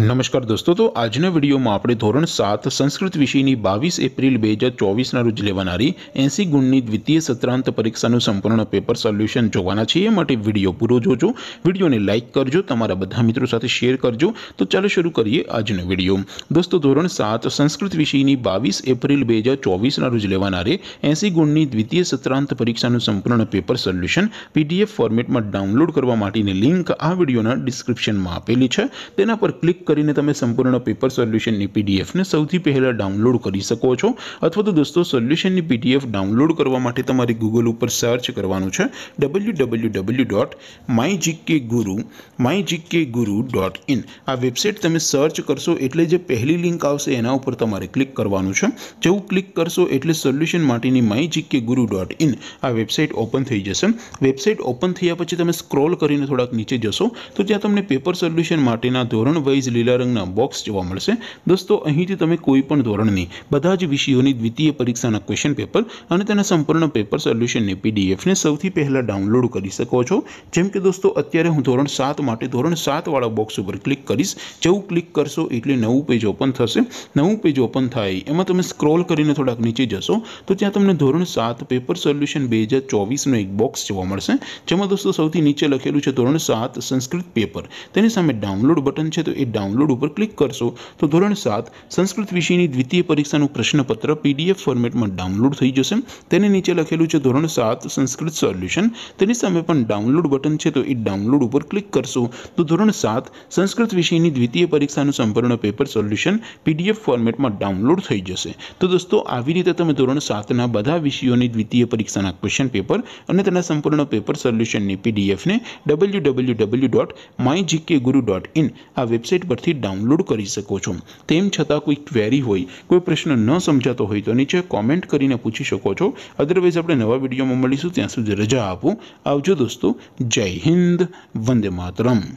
નમસ્કાર દોસ્તો તો આજની વિડિયોમાં આપણે ધોરણ 7 સંસ્કૃત વિષયની 22 એપ્રિલ 2024 ના રોજ લેવાણારી 80 ગુણની દ્વિતીય સત્રાંત પરીક્ષાનું સંપૂર્ણ પેપર સોલ્યુશન જોવાના છે એ માટે વિડિયો પૂરો જોજો વિડિયોને લાઈક કરજો તમારા બધા મિત્રો સાથે શેર કરજો તો ચાલો શરૂ કરીએ આજની વિડિયો દોસ્તો ધોરણ 7 સંસ્કૃત વિષયની 22 એપ્રિલ 2024 ના રોજ લેવાણારે 80 ગુણની દ્વિતીય સત્રાંત પરીક્ષાનું સંપૂર્ણ પેપર સોલ્યુશન પીડીએફ ફોર્મેટમાં ડાઉનલોડ કરવા માટેની લિંક આ વિડિયોના ડિસ્ક્રિપ્શનમાં આપેલી છે તેના પર ક્લિક કરીને તમે સંપૂર્ણ પેપર સોલ્યુશન ની પીડીએફ ને સૌથી પહેલા ડાઉનલોડ કરી શકો છો અથવા તો દોસ્તો સોલ્યુશન ની પીડીએફ ડાઉનલોડ કરવા માટે તમારે Google ઉપર સર્ચ કરવાનું છે www.mygkguru mygkguru.in આ વેબસાઈટ તમે સર્ચ કરશો એટલે જે પહેલી લિંક આવશે એના ઉપર તમારે ક્લિક કરવાનું છે જેવું ક્લિક કરશો એટલે સોલ્યુશન માટેની mygkguru.in આ વેબસાઈટ ઓપન થઈ જશે વેબસાઈટ ઓપન થઈયા પછી તમે સ્ક્રોલ કરીને થોડક નીચે જશો તો જે તમને પેપર સોલ્યુશન માટેનું ધોરણ वाइज લીલા રંગનો બોક્સ જોવા મળશે દોસ્તો અહીંથી તમે કોઈપણ ધોરણની બધા જ વિષયોની દ્વિતીય પરીક્ષાના ક્વેશ્ચન પેપર અને તેના સંપૂર્ણ પેપર સોલ્યુશન ને પીડીએફ ને સૌથી પહેલા ડાઉનલોડ કરી શકો છો જેમ કે દોસ્તો અત્યારે હું ધોરણ 7 માટે ધોરણ 7 વાળો બોક્સ ઉપર ક્લિક કરશો જેવું ક્લિક કરશો એટલે નવું પેજ ઓપન થશે નવું પેજ ઓપન થાય એમાં તમે સ્ક્રોલ કરીને થોડક નીચે જશો તો ત્યાં તમને ધોરણ 7 પેપર સોલ્યુશન 2024 નો એક બોક્સ જોવા મળશે જેમાં દોસ્તો સૌથી નીચે લખેલું છે ધોરણ 7 સંસ્કૃત પેપર તેની સામે ડાઉનલોડ બટન છે તો અહીં લોડ ઉપર ક્લિક કરશું તો ધોરણ 7 સંસ્કૃત વિષયની દ્વિતીય પરીક્ષાનું પ્રશ્નપત્ર PDF ફોર્મેટમાં ડાઉનલોડ થઈ જશે તેની નીચે લખેલું છે ધોરણ 7 સંસ્કૃત સોલ્યુશન તેની સમમે પણ ડાઉનલોડ બટન છે તો ઈ ડાઉનલોડ ઉપર ક્લિક કરશું તો ધોરણ 7 સંસ્કૃત વિષયની દ્વિતીય પરીક્ષાનું સંપૂર્ણ પેપર સોલ્યુશન PDF ફોર્મેટમાં ડાઉનલોડ થઈ જશે તો દોસ્તો આવી રીતે તમે ધોરણ 7 ના બધા વિષયોની દ્વિતીય પરીક્ષાના ક્વેશ્ચન પેપર અને તેના સંપૂર્ણના પેપર સોલ્યુશનની PDF ને www.mygkguru.in આ વેબસાઈટ થી ડાઉનલોડ કરી શકો છો તેમ છતાં કોઈ ક્વેરી હોય કોઈ પ્રશ્ન ન સમજાતો હોય તો નીચે કમેન્ટ કરીને પૂછી શકો છો અધરવેઝ આપણે નવા વિડિયોમાં મળીશું ત્યાં સુધી રજા આપું આવજો દોસ્તો જય હિન્દ વંદે માતરમ